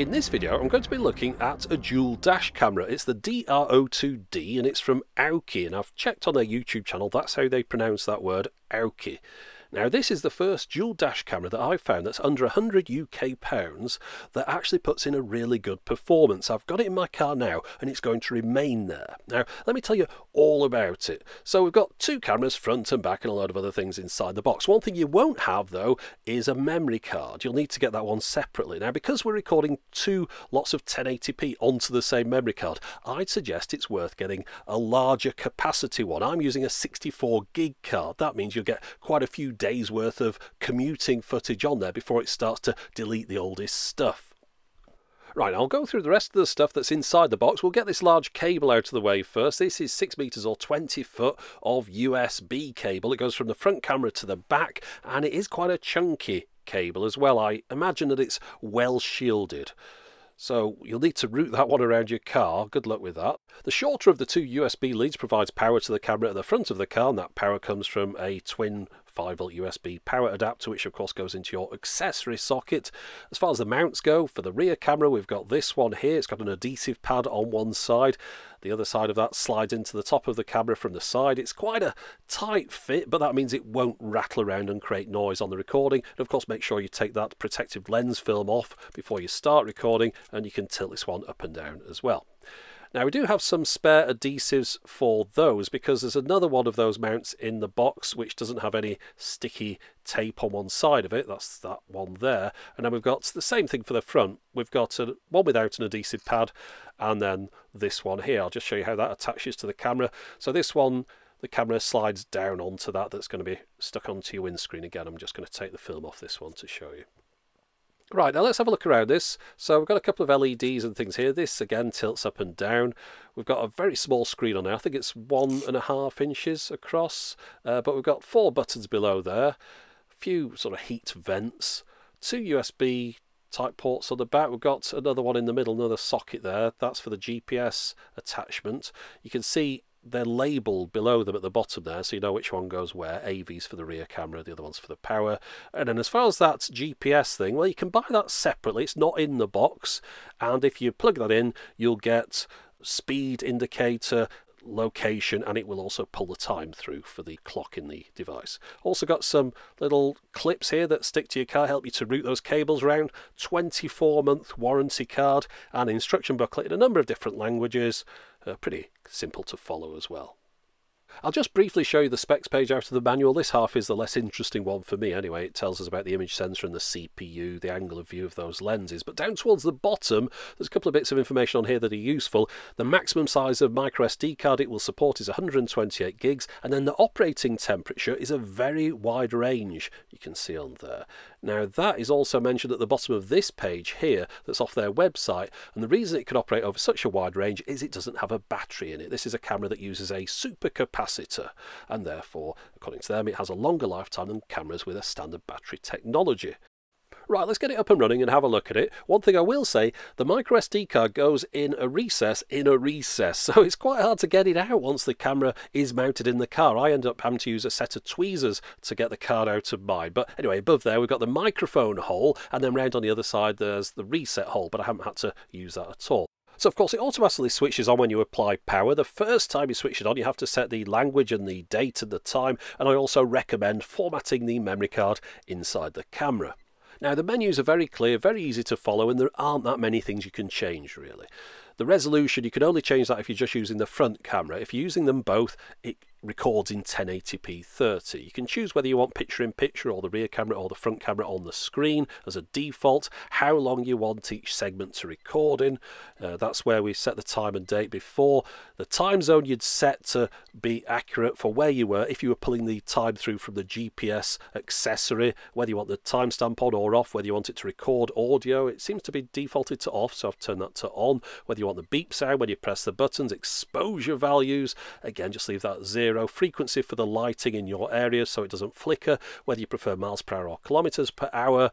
In this video, I'm going to be looking at a dual dash camera. It's the DR02D and it's from Aukey, and I've checked on their YouTube channel, that's how they pronounce that word, Aukey. Now this is the first dual dash camera that I've found that's under 100 UK pounds that actually puts in a really good performance. I've got it in my car now and it's going to remain there. Now let me tell you all about it. So we've got two cameras front and back and a load of other things inside the box. One thing you won't have though is a memory card. You'll need to get that one separately. Now because we're recording two lots of 1080p onto the same memory card, I'd suggest it's worth getting a larger capacity one. I'm using a 64 gig card. That means you'll get quite a few days worth of commuting footage on there before it starts to delete the oldest stuff. Right, I'll go through the rest of the stuff that's inside the box. We'll get this large cable out of the way first. This is 6 metres or 20 foot of USB cable. It goes from the front camera to the back, and it is quite a chunky cable as well. I imagine that it's well shielded. So you'll need to route that one around your car. Good luck with that. The shorter of the two USB leads provides power to the camera at the front of the car, and that power comes from a twin 5 volt USB power adapter, which of course goes into your accessory socket. As far as the mounts go, for the rear camera, we've got this one here. It's got an adhesive pad on one side. The other side of that slides into the top of the camera from the side. It's quite a tight fit, but that means it won't rattle around and create noise on the recording. And of course, make sure you take that protective lens film off before you start recording, and you can tilt this one up and down as well. Now we do have some spare adhesives for those because there's another one of those mounts in the box which doesn't have any sticky tape on one side of it. That's that one there. And then we've got the same thing for the front. We've got a, one without an adhesive pad and then this one here. I'll just show you how that attaches to the camera. So this one the camera slides down onto that that's going to be stuck onto your windscreen again. I'm just going to take the film off this one to show you. Right, now let's have a look around this. So we've got a couple of LEDs and things here. This again tilts up and down. We've got a very small screen on there. I think it's one and a half inches across, uh, but we've got four buttons below there. A few sort of heat vents, two USB type ports on the back. We've got another one in the middle, another socket there. That's for the GPS attachment. You can see they're labelled below them at the bottom there, so you know which one goes where. AV's for the rear camera, the other one's for the power. And then as far as that GPS thing, well, you can buy that separately. It's not in the box. And if you plug that in, you'll get speed indicator, location and it will also pull the time through for the clock in the device. Also got some little clips here that stick to your car, help you to route those cables around. 24 month warranty card and instruction booklet in a number of different languages. Uh, pretty simple to follow as well. I'll just briefly show you the specs page out of the manual. This half is the less interesting one for me anyway. It tells us about the image sensor and the CPU, the angle of view of those lenses. But down towards the bottom, there's a couple of bits of information on here that are useful. The maximum size of micro SD card it will support is 128 gigs, and then the operating temperature is a very wide range, you can see on there. Now that is also mentioned at the bottom of this page here that's off their website and the reason it can operate over such a wide range is it doesn't have a battery in it. This is a camera that uses a supercapacitor and therefore according to them it has a longer lifetime than cameras with a standard battery technology. Right, let's get it up and running and have a look at it. One thing I will say, the micro SD card goes in a recess in a recess, so it's quite hard to get it out once the camera is mounted in the car. I end up having to use a set of tweezers to get the card out of mine. But anyway, above there we've got the microphone hole, and then round on the other side there's the reset hole, but I haven't had to use that at all. So of course it automatically switches on when you apply power. The first time you switch it on you have to set the language and the date and the time and I also recommend formatting the memory card inside the camera. Now the menus are very clear, very easy to follow and there aren't that many things you can change really. The resolution, you can only change that if you're just using the front camera. If you're using them both, it records in 1080p 30. You can choose whether you want picture in picture or the rear camera or the front camera on the screen as a default, how long you want each segment to record in. Uh, that's where we set the time and date before. The time zone you'd set to be accurate for where you were if you were pulling the time through from the GPS accessory, whether you want the timestamp on or off, whether you want it to record audio. It seems to be defaulted to off, so I've turned that to on. Whether you want the beep sound when you press the buttons, exposure values, again, just leave that zero zero, frequency for the lighting in your area so it doesn't flicker, whether you prefer miles per hour or kilometers per hour,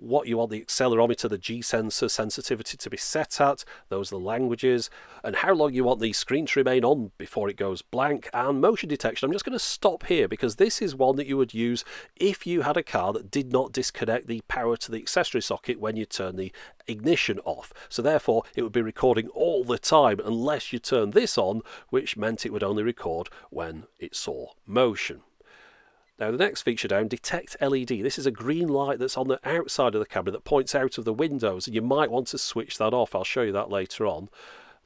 what you want the accelerometer, the G sensor sensitivity to be set at, those are the languages, and how long you want the screen to remain on before it goes blank, and motion detection. I'm just going to stop here because this is one that you would use if you had a car that did not disconnect the power to the accessory socket when you turn the ignition off. So therefore it would be recording all the time unless you turn this on, which meant it would only record when it saw motion. Now the next feature down, detect LED. This is a green light that's on the outside of the camera that points out of the windows and you might want to switch that off. I'll show you that later on.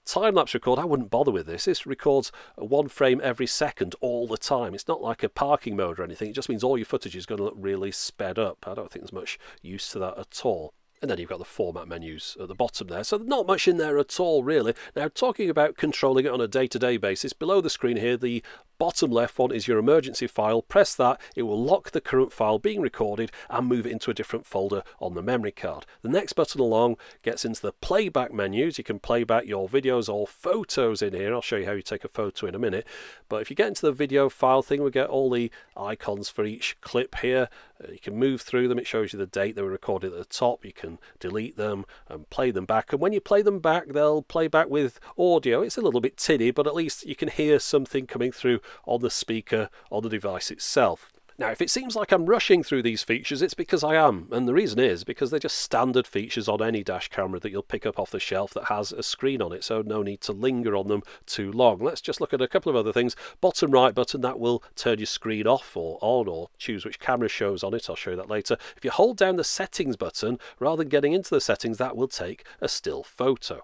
Time-lapse record, I wouldn't bother with this. This records one frame every second all the time. It's not like a parking mode or anything. It just means all your footage is going to look really sped up. I don't think there's much use to that at all. And then you've got the format menus at the bottom there. So not much in there at all, really. Now, talking about controlling it on a day-to-day -day basis, below the screen here, the Bottom left one is your emergency file. Press that, it will lock the current file being recorded and move it into a different folder on the memory card. The next button along gets into the playback menus. You can play back your videos or photos in here. I'll show you how you take a photo in a minute. But if you get into the video file thing, we get all the icons for each clip here. Uh, you can move through them. It shows you the date they were recorded at the top. You can delete them and play them back. And when you play them back, they'll play back with audio. It's a little bit tinny, but at least you can hear something coming through on the speaker on the device itself. Now, if it seems like I'm rushing through these features, it's because I am. And the reason is because they're just standard features on any dash camera that you'll pick up off the shelf that has a screen on it, so no need to linger on them too long. Let's just look at a couple of other things. Bottom right button, that will turn your screen off or on or choose which camera shows on it. I'll show you that later. If you hold down the settings button, rather than getting into the settings, that will take a still photo.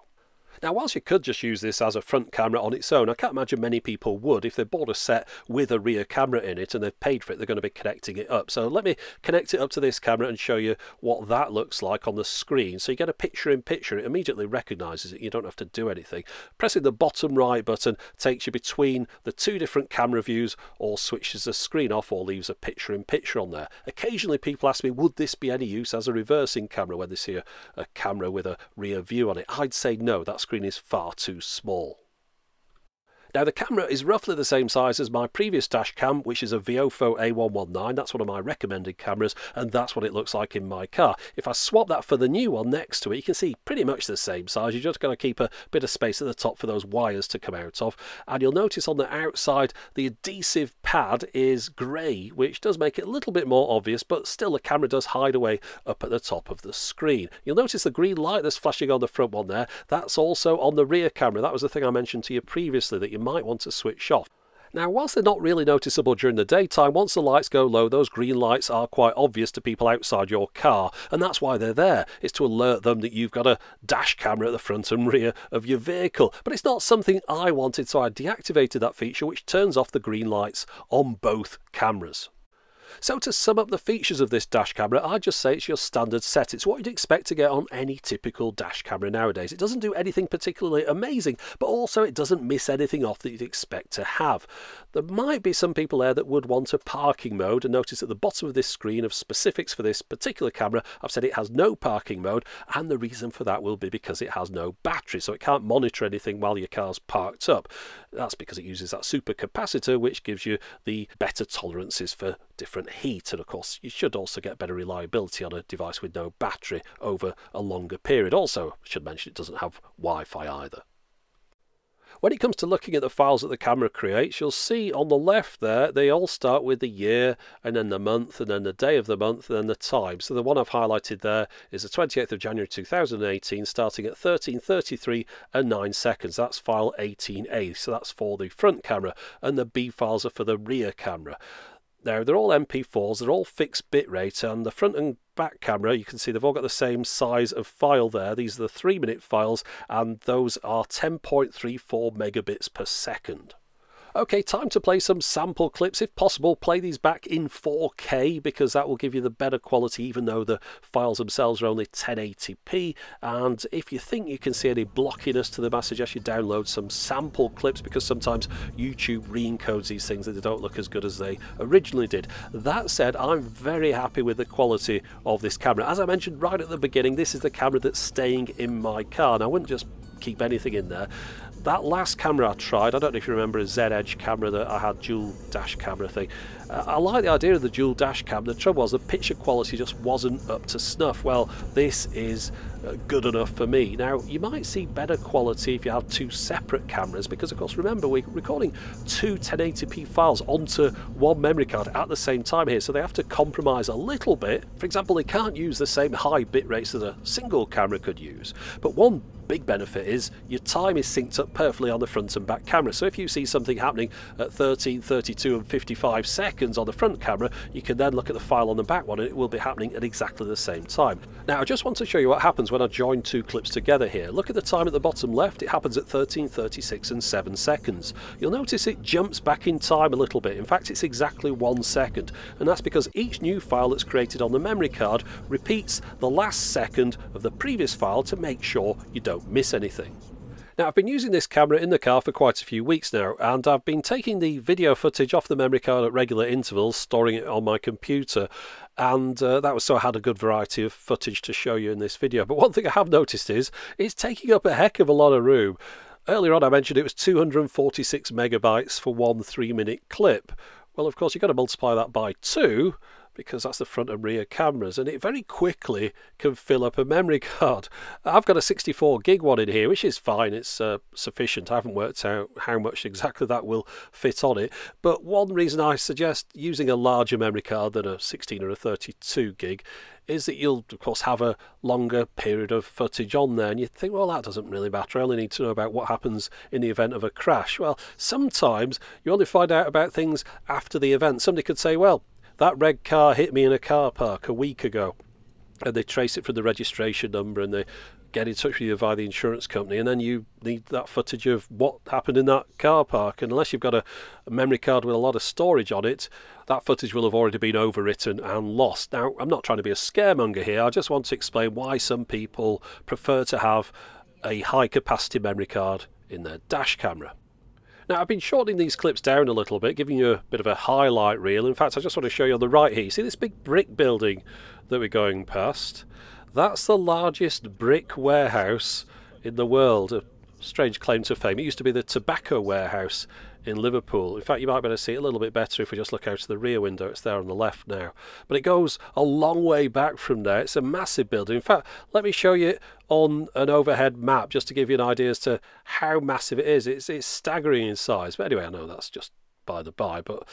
Now, whilst you could just use this as a front camera on its own, I can't imagine many people would. If they bought a set with a rear camera in it and they've paid for it, they're going to be connecting it up. So let me connect it up to this camera and show you what that looks like on the screen. So you get a picture in picture. It immediately recognizes it. You don't have to do anything. Pressing the bottom right button takes you between the two different camera views or switches the screen off or leaves a picture in picture on there. Occasionally people ask me, would this be any use as a reversing camera when they see a, a camera with a rear view on it? I'd say no, that's screen is far too small. Now the camera is roughly the same size as my previous dash cam, which is a Viofo A119. That's one of my recommended cameras, and that's what it looks like in my car. If I swap that for the new one next to it, you can see pretty much the same size. You're just going to keep a bit of space at the top for those wires to come out of. And you'll notice on the outside, the adhesive pad is grey, which does make it a little bit more obvious, but still the camera does hide away up at the top of the screen. You'll notice the green light that's flashing on the front one there. That's also on the rear camera. That was the thing I mentioned to you previously that you might want to switch off. Now, whilst they're not really noticeable during the daytime, once the lights go low, those green lights are quite obvious to people outside your car, and that's why they're there. It's to alert them that you've got a dash camera at the front and rear of your vehicle. But it's not something I wanted, so I deactivated that feature, which turns off the green lights on both cameras. So to sum up the features of this dash camera, I'd just say it's your standard set. It's what you'd expect to get on any typical dash camera nowadays. It doesn't do anything particularly amazing, but also it doesn't miss anything off that you'd expect to have. There might be some people there that would want a parking mode, and notice at the bottom of this screen of specifics for this particular camera, I've said it has no parking mode, and the reason for that will be because it has no battery, so it can't monitor anything while your car's parked up. That's because it uses that super capacitor, which gives you the better tolerances for different heat. And of course, you should also get better reliability on a device with no battery over a longer period. Also, I should mention it doesn't have Wi Fi either. When it comes to looking at the files that the camera creates, you'll see on the left there, they all start with the year and then the month and then the day of the month and then the time. So the one I've highlighted there is the 28th of January 2018 starting at 1333 and 9 seconds. That's file 18A. So that's for the front camera and the B files are for the rear camera. Now they're all MP4s, they're all fixed bitrate, and the front and back camera, you can see they've all got the same size of file there. These are the three minute files, and those are 10.34 megabits per second. Okay, time to play some sample clips. If possible, play these back in 4K because that will give you the better quality even though the files themselves are only 1080p. And if you think you can see any blockiness to them, I suggest you download some sample clips because sometimes YouTube re-encodes these things that they don't look as good as they originally did. That said, I'm very happy with the quality of this camera. As I mentioned right at the beginning, this is the camera that's staying in my car. And I wouldn't just keep anything in there. That last camera I tried, I don't know if you remember a Z Edge camera that I had dual dash camera thing. Uh, I like the idea of the dual dash cam. The trouble was the picture quality just wasn't up to snuff. Well, this is uh, good enough for me. Now, you might see better quality if you have two separate cameras because, of course, remember we're recording two 1080p files onto one memory card at the same time here, so they have to compromise a little bit. For example, they can't use the same high bit rates that a single camera could use, but one big benefit is your time is synced up perfectly on the front and back camera. So if you see something happening at 13, 32 and 55 seconds on the front camera, you can then look at the file on the back one and it will be happening at exactly the same time. Now I just want to show you what happens when I join two clips together here. Look at the time at the bottom left, it happens at 13, 36 and 7 seconds. You'll notice it jumps back in time a little bit. In fact, it's exactly one second. And that's because each new file that's created on the memory card repeats the last second of the previous file to make sure you don't don't miss anything. Now I've been using this camera in the car for quite a few weeks now and I've been taking the video footage off the memory card at regular intervals, storing it on my computer and uh, that was so I had a good variety of footage to show you in this video. But one thing I have noticed is it's taking up a heck of a lot of room. Earlier on I mentioned it was 246 megabytes for one three minute clip. Well of course you've got to multiply that by two because that's the front and rear cameras and it very quickly can fill up a memory card. I've got a 64 gig one in here which is fine, it's uh, sufficient. I haven't worked out how much exactly that will fit on it but one reason I suggest using a larger memory card than a 16 or a 32 gig is that you'll of course have a longer period of footage on there and you think well that doesn't really matter I only need to know about what happens in the event of a crash well sometimes you only find out about things after the event somebody could say well that red car hit me in a car park a week ago. And they trace it from the registration number and they get in touch with you via the insurance company, and then you need that footage of what happened in that car park. And unless you've got a, a, memory card with a lot of storage on it, that footage will have already been overwritten and lost. Now, I'm not trying to be a scaremonger here, I just want to explain why some people prefer to have a high capacity memory card in their dash camera. Now I've been shortening these clips down a little bit, giving you a bit of a highlight reel. In fact, I just want to show you on the right here. You see this big brick building that we're going past? That's the largest brick warehouse in the world. A strange claim to fame. It used to be the tobacco warehouse in Liverpool. In fact, you might be able to see it a little bit better if we just look out of the rear window. It's there on the left now. But it goes a long way back from there. It's a massive building. In fact, let me show you on an overhead map just to give you an idea as to how massive it is. It's, it's staggering in size. But anyway, I know that's just by the by, but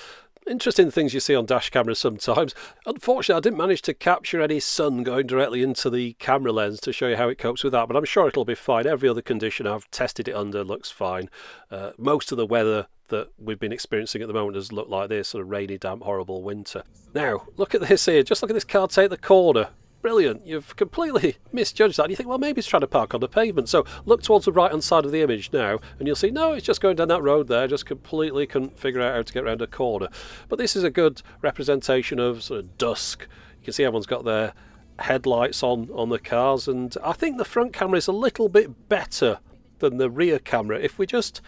interesting things you see on dash cameras sometimes. Unfortunately, I didn't manage to capture any sun going directly into the camera lens to show you how it copes with that, but I'm sure it'll be fine. Every other condition I've tested it under looks fine. Uh, most of the weather that we've been experiencing at the moment has looked like this sort of rainy, damp, horrible winter. Now, look at this here. Just look at this car take the corner brilliant. You've completely misjudged that. And you think, well, maybe it's trying to park on the pavement. So look towards the right hand side of the image now, and you'll see, no, it's just going down that road there. Just completely couldn't figure out how to get around a corner. But this is a good representation of sort of dusk. You can see everyone's got their headlights on on the cars, and I think the front camera is a little bit better than the rear camera. If we just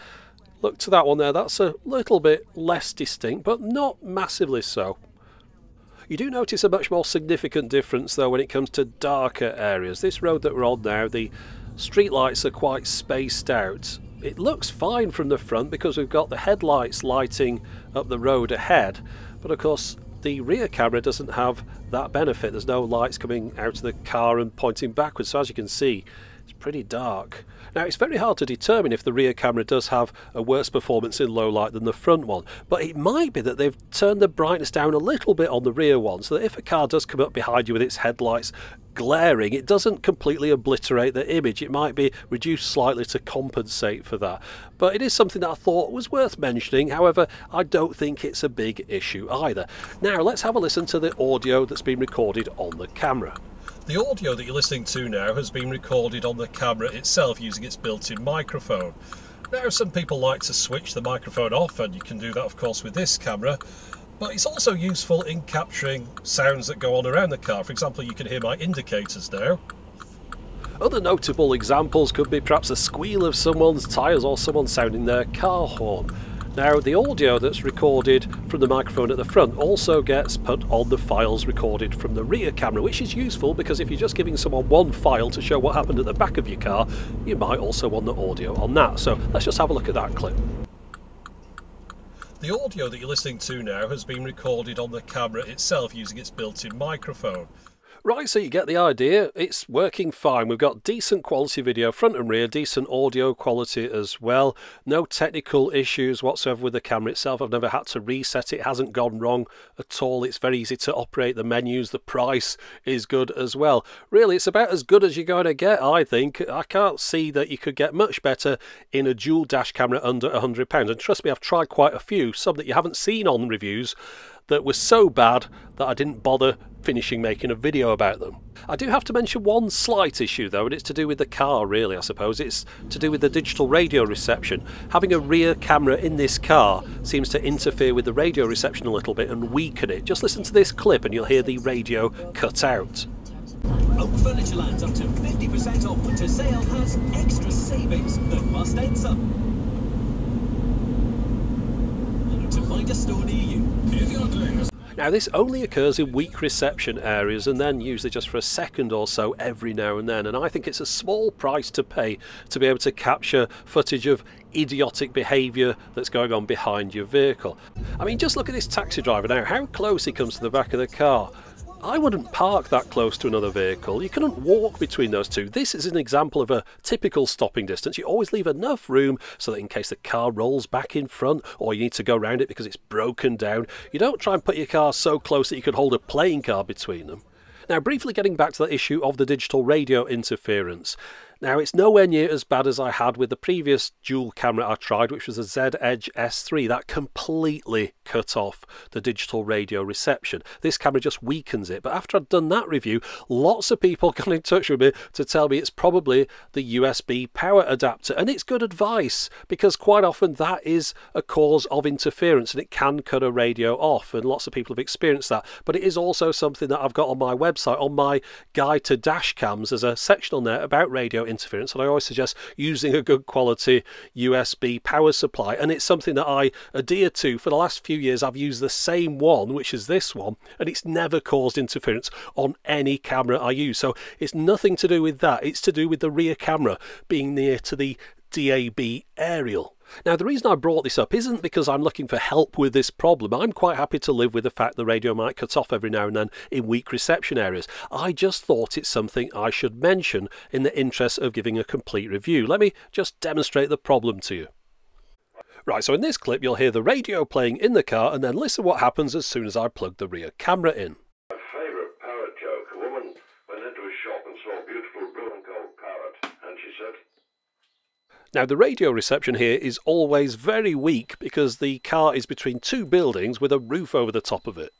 look to that one there, that's a little bit less distinct, but not massively so. You do notice a much more significant difference though when it comes to darker areas. This road that we're on now, the streetlights are quite spaced out. It looks fine from the front because we've got the headlights lighting up the road ahead, but of course the rear camera doesn't have that benefit. There's no lights coming out of the car and pointing backwards, so as you can see, it's pretty dark. Now it's very hard to determine if the rear camera does have a worse performance in low light than the front one, but it might be that they've turned the brightness down a little bit on the rear one so that if a car does come up behind you with its headlights glaring, it doesn't completely obliterate the image. It might be reduced slightly to compensate for that. But it is something that I thought was worth mentioning. However, I don't think it's a big issue either. Now, let's have a listen to the audio that's been recorded on the camera. The audio that you're listening to now has been recorded on the camera itself using its built-in microphone. Now some people like to switch the microphone off and you can do that of course with this camera but it's also useful in capturing sounds that go on around the car. For example you can hear my indicators now. Other notable examples could be perhaps a squeal of someone's tyres or someone sounding their car horn. Now, the audio that's recorded from the microphone at the front also gets put on the files recorded from the rear camera, which is useful because if you're just giving someone one file to show what happened at the back of your car, you might also want the audio on that. So let's just have a look at that clip. The audio that you're listening to now has been recorded on the camera itself using its built-in microphone. Right, so you get the idea. It's working fine. We've got decent quality video, front and rear, decent audio quality as well. No technical issues whatsoever with the camera itself. I've never had to reset it. it hasn't gone wrong at all. It's very easy to operate the menus. The price is good as well. Really, it's about as good as you're going to get, I think. I can't see that you could get much better in a dual dash camera under £100. And trust me, I've tried quite a few, some that you haven't seen on reviews that were so bad that I didn't bother finishing making a video about them. I do have to mention one slight issue though, and it's to do with the car really, I suppose. It's to do with the digital radio reception. Having a rear camera in this car seems to interfere with the radio reception a little bit and weaken it. Just listen to this clip and you'll hear the radio cut out. Oak Furniture Land's up to 50% off winter sale has extra savings that must some. To find a store near you, now, this only occurs in weak reception areas and then usually just for a second or so every now and then. And I think it's a small price to pay to be able to capture footage of idiotic behaviour that's going on behind your vehicle. I mean, just look at this taxi driver now, how close he comes to the back of the car. I wouldn't park that close to another vehicle. You couldn't walk between those two. This is an example of a typical stopping distance. You always leave enough room so that in case the car rolls back in front or you need to go around it because it's broken down, you don't try and put your car so close that you could hold a playing car between them. Now, briefly getting back to the issue of the digital radio interference. Now, it's nowhere near as bad as I had with the previous dual camera I tried, which was a Z Edge S3. That completely cut off the digital radio reception. This camera just weakens it. But after I'd done that review, lots of people got in touch with me to tell me it's probably the USB power adapter. And it's good advice because quite often that is a cause of interference and it can cut a radio off. And lots of people have experienced that. But it is also something that I've got on my website, on my guide to dash cams. as a section on there about radio interference, and I always suggest using a good quality USB power supply. And it's something that I adhere to for the last few years. I've used the same one, which is this one, and it's never caused interference on any camera I use. So it's nothing to do with that, it's to do with the rear camera being near to the DAB aerial. Now, the reason I brought this up isn't because I'm looking for help with this problem. I'm quite happy to live with the fact the radio might cut off every now and then in weak reception areas. I just thought it's something I should mention in the interest of giving a complete review. Let me just demonstrate the problem to you. Right, so in this clip you'll hear the radio playing in the car and then listen what happens as soon as I plug the rear camera in. My favourite parrot joke. A woman went into a shop and saw a beautiful blue and gold parrot, and she said, now, the radio reception here is always very weak because the car is between two buildings with a roof over the top of it.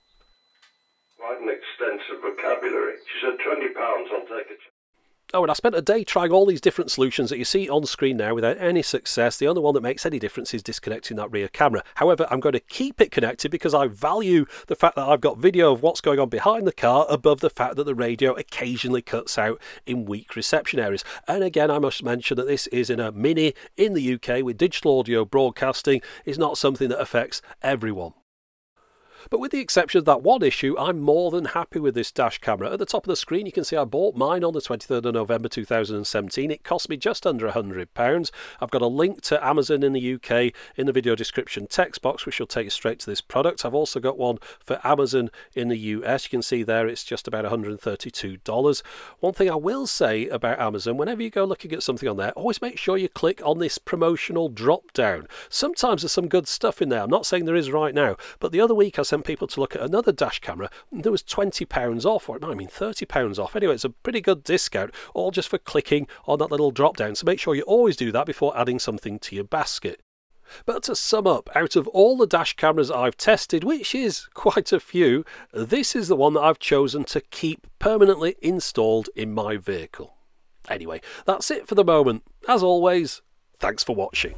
Quite an extensive vocabulary. She said, £20, I'll take it. Oh, and I spent a day trying all these different solutions that you see on screen now without any success. The only one that makes any difference is disconnecting that rear camera. However, I'm going to keep it connected because I value the fact that I've got video of what's going on behind the car above the fact that the radio occasionally cuts out in weak reception areas. And again, I must mention that this is in a Mini in the UK with digital audio broadcasting is not something that affects everyone. But with the exception of that one issue, I'm more than happy with this dash camera. At the top of the screen, you can see I bought mine on the 23rd of November 2017. It cost me just under £100. I've got a link to Amazon in the UK in the video description text box, which will take you straight to this product. I've also got one for Amazon in the US. You can see there it's just about $132. One thing I will say about Amazon, whenever you go looking at something on there, always make sure you click on this promotional drop down. Sometimes there's some good stuff in there. I'm not saying there is right now, but the other week I sent people to look at another dash camera. there was £20 off, or I mean £30 off. Anyway, it's a pretty good discount, all just for clicking on that little drop down. So make sure you always do that before adding something to your basket. But to sum up, out of all the dash cameras I've tested, which is quite a few, this is the one that I've chosen to keep permanently installed in my vehicle. Anyway, that's it for the moment. As always, thanks for watching.